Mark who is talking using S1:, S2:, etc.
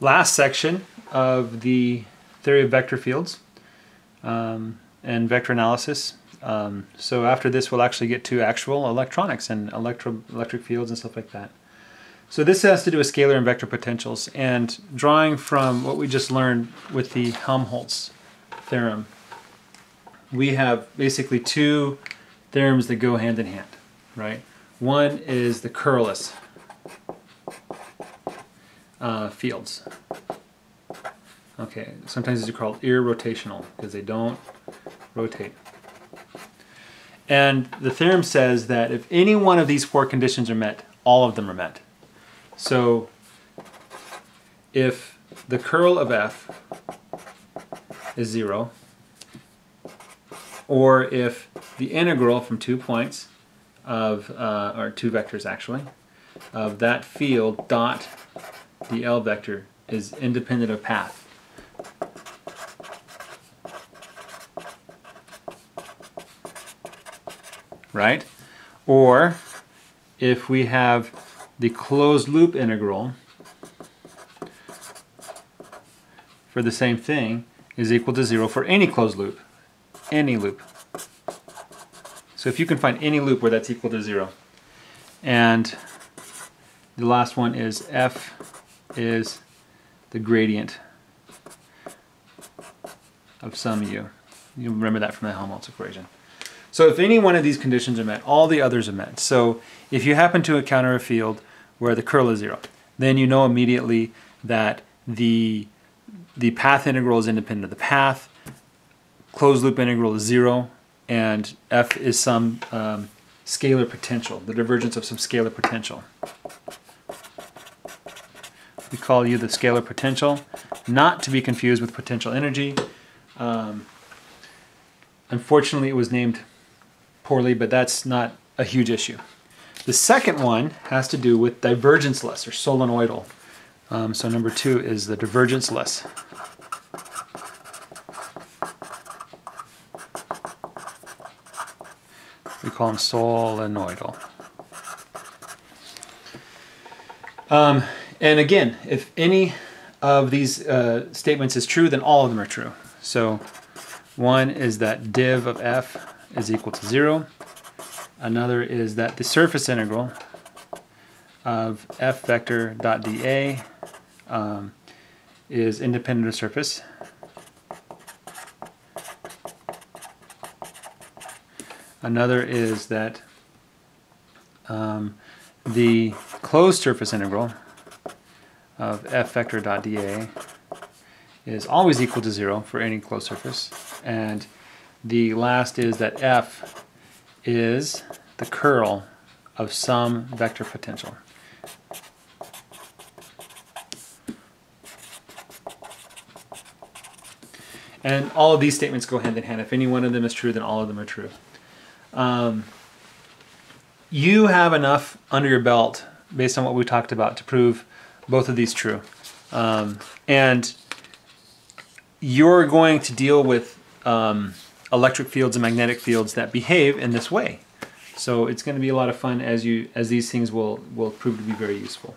S1: last section of the theory of vector fields um, and vector analysis. Um, so after this, we'll actually get to actual electronics and electro electric fields and stuff like that. So this has to do with scalar and vector potentials and drawing from what we just learned with the Helmholtz theorem. We have basically two theorems that go hand in hand, right? One is the curlless uh, fields. Okay, sometimes these are called irrotational because they don't rotate. And the theorem says that if any one of these four conditions are met, all of them are met. So if the curl of f is 0, or if the integral from two points of, uh, or two vectors actually, of that field dot the L vector is independent of path. Right? Or if we have the closed loop integral for the same thing is equal to zero for any closed loop, any loop. So if you can find any loop where that's equal to zero. And the last one is f is the gradient of some u. You remember that from the Helmholtz equation. So if any one of these conditions are met, all the others are met. So if you happen to encounter a field where the curl is zero, then you know immediately that the, the path integral is independent of the path, closed loop integral is zero, and f is some um, scalar potential, the divergence of some scalar potential. We call u the scalar potential, not to be confused with potential energy. Um, unfortunately, it was named poorly, but that's not a huge issue. The second one has to do with divergenceless or solenoidal. Um, so number two is the divergenceless. We call them solenoidal. Um, and again, if any of these uh, statements is true, then all of them are true. So one is that div of f is equal to 0. Another is that the surface integral of f vector dot dA um, is independent of surface. Another is that um, the closed surface integral of f vector dot dA is always equal to 0 for any closed surface. And the last is that f is the curl of some vector potential. And all of these statements go hand in hand. If any one of them is true, then all of them are true. Um, you have enough under your belt, based on what we talked about, to prove both of these true. Um, and you're going to deal with um, electric fields and magnetic fields that behave in this way. So it's going to be a lot of fun as you as these things will will prove to be very useful.